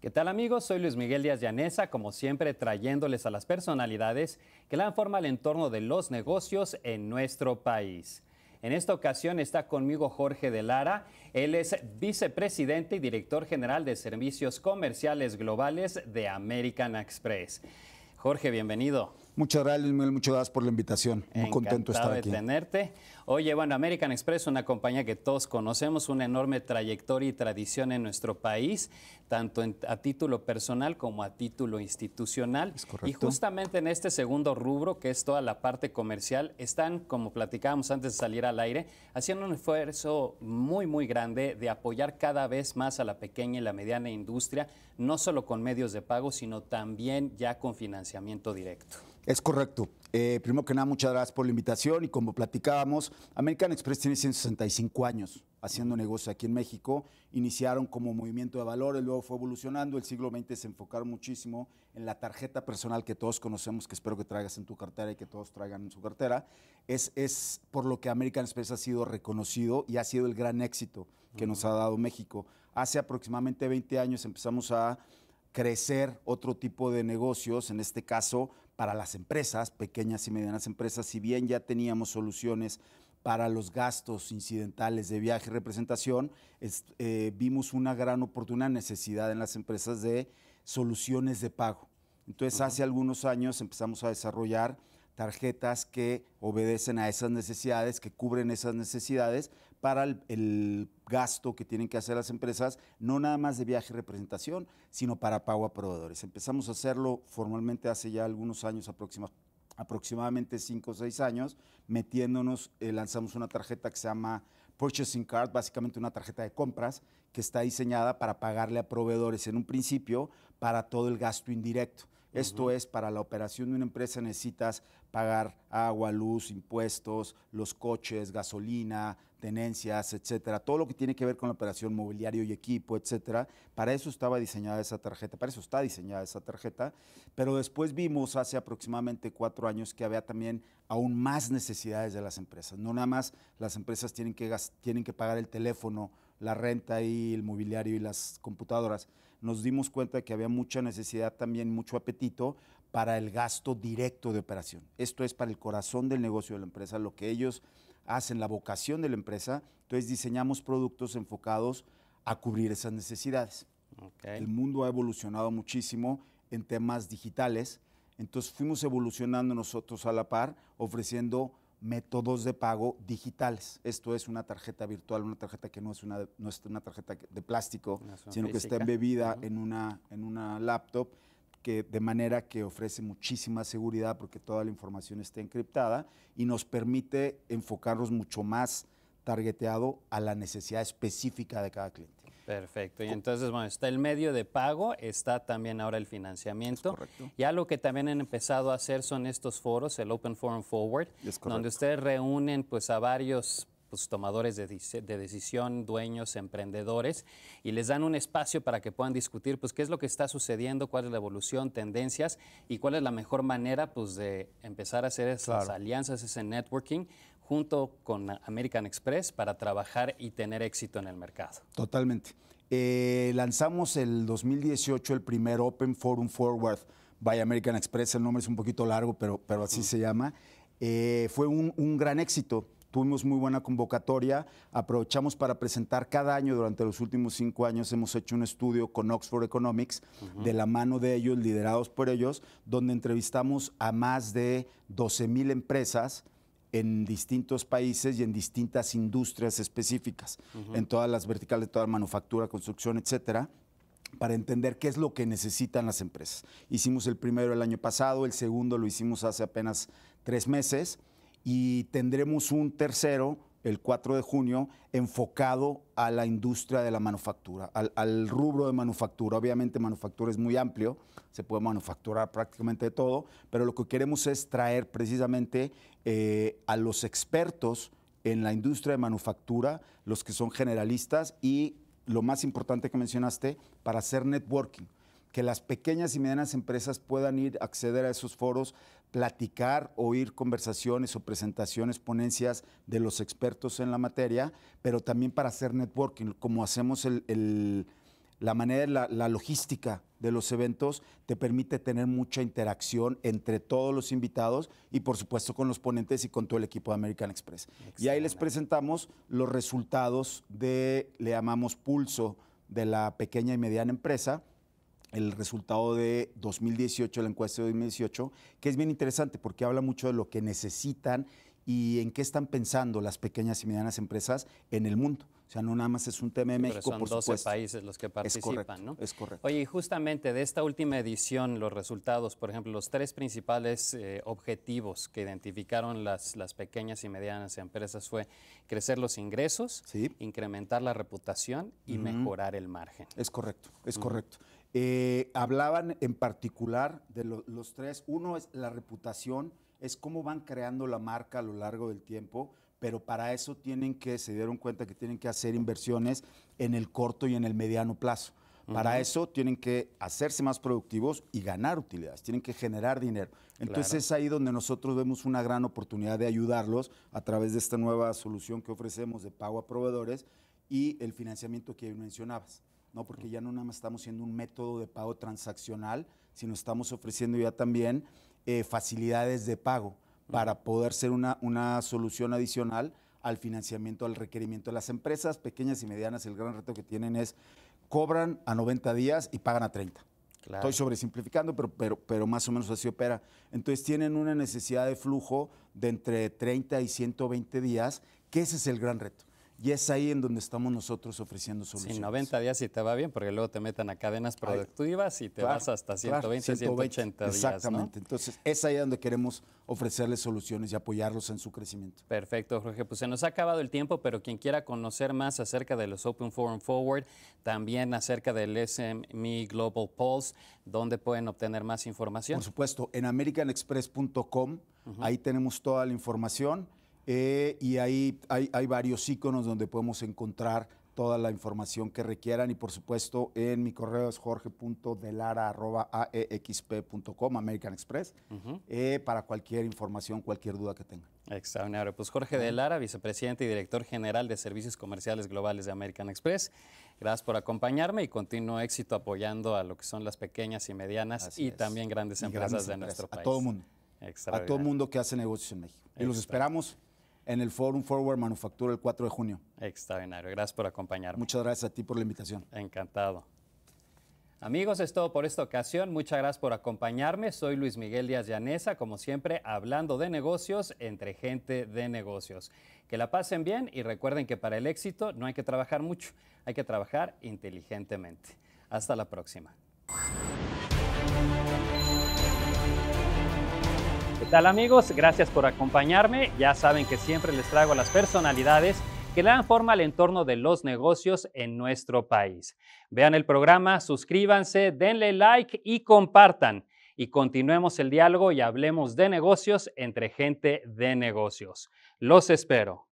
¿Qué tal amigos? Soy Luis Miguel Díaz Llanesa, como siempre trayéndoles a las personalidades que dan forma al entorno de los negocios en nuestro país. En esta ocasión está conmigo Jorge de Lara. Él es vicepresidente y director general de Servicios Comerciales Globales de American Express. Jorge, bienvenido. Muchas gracias, Miguel. Muchas gracias por la invitación. Muy contento de estar aquí. de tenerte. Oye, bueno, American Express, una compañía que todos conocemos, una enorme trayectoria y tradición en nuestro país, tanto a título personal como a título institucional. Es correcto. Y justamente en este segundo rubro, que es toda la parte comercial, están, como platicábamos antes de salir al aire, haciendo un esfuerzo muy, muy grande de apoyar cada vez más a la pequeña y la mediana industria, no solo con medios de pago, sino también ya con financiamiento directo. Es correcto. Eh, primero que nada, muchas gracias por la invitación y como platicábamos, American Express tiene 165 años haciendo negocio aquí en México. Iniciaron como movimiento de valores, luego fue evolucionando. El siglo XX se enfocaron muchísimo en la tarjeta personal que todos conocemos, que espero que traigas en tu cartera y que todos traigan en su cartera. Es, es por lo que American Express ha sido reconocido y ha sido el gran éxito que nos ha dado México. Hace aproximadamente 20 años empezamos a crecer otro tipo de negocios, en este caso para las empresas, pequeñas y medianas empresas, si bien ya teníamos soluciones para los gastos incidentales de viaje y representación, eh, vimos una gran oportunidad, necesidad en las empresas de soluciones de pago. Entonces, hace algunos años empezamos a desarrollar tarjetas que obedecen a esas necesidades, que cubren esas necesidades para el, gasto que tienen que hacer las empresas, no nada más de viaje y representación, sino para pago a proveedores. Empezamos a hacerlo formalmente hace ya algunos años aproximadamente cinco o seis años, metiéndonos, eh, lanzamos una tarjeta que se llama Purchasing Card, básicamente una tarjeta de compras que está diseñada para pagarle a proveedores en un principio para todo el gasto indirecto. Esto es, para la operación de una empresa necesitas pagar agua, luz, impuestos, los coches, gasolina, tenencias, etcétera, todo lo que tiene que ver con la operación mobiliario y equipo, etcétera. Para eso estaba diseñada esa tarjeta, para eso está diseñada esa tarjeta, pero después vimos hace aproximadamente cuatro años que había también aún más necesidades de las empresas. No nada más las empresas tienen que, tienen que pagar el teléfono, la renta y el mobiliario y las computadoras, nos dimos cuenta que había mucha necesidad también, mucho apetito para el gasto directo de operación. Esto es para el corazón del negocio de la empresa, lo que ellos hacen, la vocación de la empresa. Entonces diseñamos productos enfocados a cubrir esas necesidades. El mundo ha evolucionado muchísimo en temas digitales, entonces fuimos evolucionando nosotros a la par, ofreciendo métodos de pago digitales. Esto es una tarjeta virtual, una tarjeta que no es una, no es una tarjeta de plástico, sino que está embebida en, una, en una laptop que de manera que ofrece muchísima seguridad porque toda la información está encriptada y nos permite enfocarnos mucho más targeteado a la necesidad específica de cada cliente. Perfecto. Y entonces, bueno, está el medio de pago, está también ahora el financiamiento. correcto. Y algo que también han empezado a hacer son estos foros, el Open Forum Forward, donde ustedes reúnen pues a varios pues, tomadores de, decisión, dueños, emprendedores, y les dan un espacio para que puedan discutir pues, qué es lo que está sucediendo, cuál es la evolución, tendencias y cuál es la mejor manera pues, de empezar a hacer esas alianzas, ese networking, junto con American Express para trabajar y tener éxito en el mercado. Totalmente. Eh, lanzamos el 2018 el primer Open Forum Forward by American Express, el nombre es un poquito largo, pero, pero así se llama. Eh, fue un, gran éxito. Tuvimos muy buena convocatoria, aprovechamos para presentar cada año, durante los últimos cinco años hemos hecho un estudio con Oxford Economics, de la mano de ellos, liderados por ellos, donde entrevistamos a más de 12 mil empresas, en distintos países y en distintas industrias específicas, en todas las verticales, toda la manufactura, construcción, etcétera, para entender qué es lo que necesitan las empresas. Hicimos el primero el año pasado, el segundo lo hicimos hace apenas tres meses y tendremos un tercero el 4 de junio enfocado a la industria de la manufactura, al, rubro de manufactura. Obviamente manufactura es muy amplio, se puede manufacturar prácticamente de todo, pero lo que queremos es traer precisamente eh, a los expertos en la industria de manufactura, los que son generalistas y lo más importante que mencionaste, para hacer networking que las pequeñas y medianas empresas puedan ir, acceder a esos foros, platicar, oír conversaciones o presentaciones, ponencias de los expertos en la materia, pero también para hacer networking, como hacemos el, la manera, la, logística de los eventos te permite tener mucha interacción entre todos los invitados y por supuesto con los ponentes y con todo el equipo de American Express. Y ahí les presentamos los resultados de, le llamamos pulso de la pequeña y mediana empresa, el resultado de 2018, la encuesta de 2018, que es bien interesante porque habla mucho de lo que necesitan y en qué están pensando las pequeñas y medianas empresas en el mundo. O sea, no nada más es un tema de México, son 12 países los que participan, ¿no? Es correcto. Oye, y justamente de esta última edición, los resultados, por ejemplo, los tres principales eh, objetivos que identificaron las, las pequeñas y medianas empresas fue crecer los ingresos, incrementar la reputación y mejorar el margen. Es correcto, es correcto. Eh, hablaban en particular de los tres. Uno es la reputación, es cómo van creando la marca a lo largo del tiempo pero para eso tienen que, se dieron cuenta que tienen que hacer inversiones en el corto y en el mediano plazo. Para eso tienen que hacerse más productivos y ganar utilidades, tienen que generar dinero. Entonces es ahí donde nosotros vemos una gran oportunidad de ayudarlos a través de esta nueva solución que ofrecemos de pago a proveedores y el financiamiento que mencionabas. ¿No? Porque ya no nada más estamos siendo un método de pago transaccional, sino estamos ofreciendo ya también eh, facilidades de pago para poder ser una, una solución adicional al financiamiento, al requerimiento de las empresas pequeñas y medianas. El gran reto que tienen es cobran a 90 días y pagan a 30. Estoy sobresimplificando, pero, pero, pero más o menos así opera. Entonces tienen una necesidad de flujo de entre 30 y 120 días, que ese es el gran reto. Y es ahí en donde estamos nosotros ofreciendo soluciones. Sí, 90 días si te va bien, porque luego te meten a cadenas productivas y te vas hasta 120, 180 días. Exactamente. Entonces, es ahí donde queremos ofrecerles soluciones y apoyarlos en su crecimiento. Perfecto, Jorge. Pues se nos ha acabado el tiempo, pero quien quiera conocer más acerca de los Open Forum Forward, también acerca del SME Global Pulse, ¿dónde pueden obtener más información? Por supuesto, en americanexpress.com, ahí tenemos toda la información. Eh, y ahí hay, hay, varios iconos donde podemos encontrar toda la información que requieran y por supuesto en mi correo es jorge.delara.aexp.com, American Express, eh, para cualquier información, cualquier duda que tengan. Extraordinario. Pues Jorge de Lara, vicepresidente y director general de Servicios Comerciales Globales de American Express. Gracias por acompañarme y continuo éxito apoyando a lo que son las pequeñas y medianas y también grandes empresas de nuestro país. A todo mundo. A todo mundo que hace negocios en México. Y los esperamos en el Forum Forward Manufactura el 4 de junio. Extraordinario. Gracias por acompañarme. Muchas gracias a ti por la invitación. Encantado. Amigos, es todo por esta ocasión. Muchas gracias por acompañarme. Soy Luis Miguel Díaz Llanesa, como siempre, hablando de negocios entre gente de negocios. Que la pasen bien y recuerden que para el éxito no hay que trabajar mucho, hay que trabajar inteligentemente. Hasta la próxima. Tal amigos? Gracias por acompañarme. Ya saben que siempre les traigo las personalidades que le dan forma al entorno de los negocios en nuestro país. Vean el programa, suscríbanse, denle like y compartan. Y continuemos el diálogo y hablemos de negocios entre gente de negocios. Los espero.